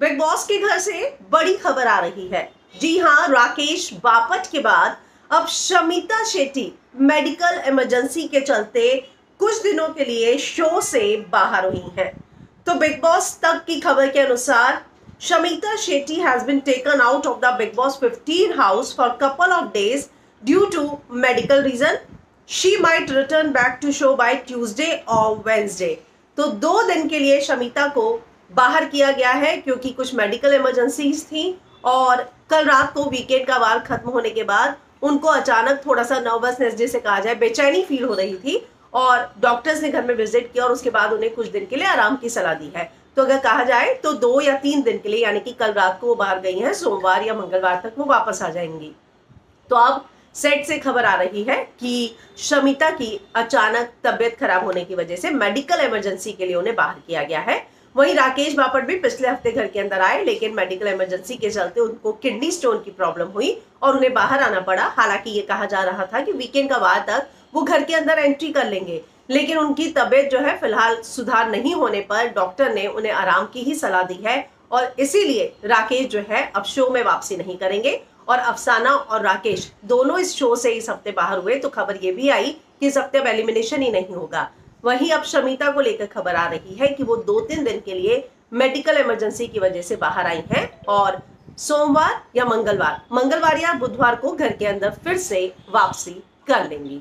Big boss के घर से बड़ी खबर आ रही है। जी हाँ राकेश बापट के बाद अब शमिता शेट्टी मेडिकल इमरजेंसी के चलते कुछ दिनों के लिए शो से बाहर हुई हैं। तो बिग बॉस तक की खबर के अनुसार, Shamita Shetty has been taken out of the Bigg Boss 15 house for couple of days due to medical reason she might return back to show by Tuesday और वेंसडे तो दो दिन के लिए शमिता को बाहर किया गया है क्योंकि कुछ मेडिकल इमरजेंसीज थी और कल रात को वीकेंड का वार खत्म होने के बाद उनको अचानक थोड़ा सा नर्वसनेस जैसे कहा जाए, बेचैनी फील हो रही थी और डॉक्टर्स ने घर में विज़िट किया और उसके बाद उन्हें कुछ दिन के लिए आराम की सलाह दी है। तो अगर कहा जाए तो दो या तीन दिन के लिए, यानी कि कल रात को वो बाहर गई हैं, सोमवार या मंगलवार तक वो वापस आ जाएँगी। तो अब सेट से खबर आ रही है कि शमिता की अचानक तबियत खराब होने की वजह से मेडिकल इमरजेंसी के लिए उन्हें बाहर किया गया है। वहीं राकेश बापट भी पिछले हफ़्ते घर के अंदर आए, लेकिन मेडिकल इमरजेंसी के चलते उनको किडनी स्टोन की प्रॉब्लम हुई और उन्हें बाहर आना पड़ा। हालाँकि ये कहा जा रहा था कि वीकेंड का बाद तक वो घर के अंदर एंट्री कर लेंगे, लेकिन उनकी तबियत जो है फ़िलहाल सुधार नहीं होने पर डॉक्टर ने उन्हें आराम की ही सलाह दी है और इसीलिए राकेश जो है अब शो में वापसी नहीं करेंगे। और अफसाना और राकेश दोनों इस शो से इस हफ़्ते बाहर हुए तो खबर ये भी आई कि इस हफ़्ते अब एलिमिनेशन ही नहीं होगा। वहीं अब शमिता को लेकर खबर आ रही है कि वो दो तीन दिन के लिए मेडिकल इमरजेंसी की वजह से बाहर आई हैं और सोमवार या मंगलवार मंगलवार या बुधवार को घर के अंदर फिर से वापसी कर लेंगी।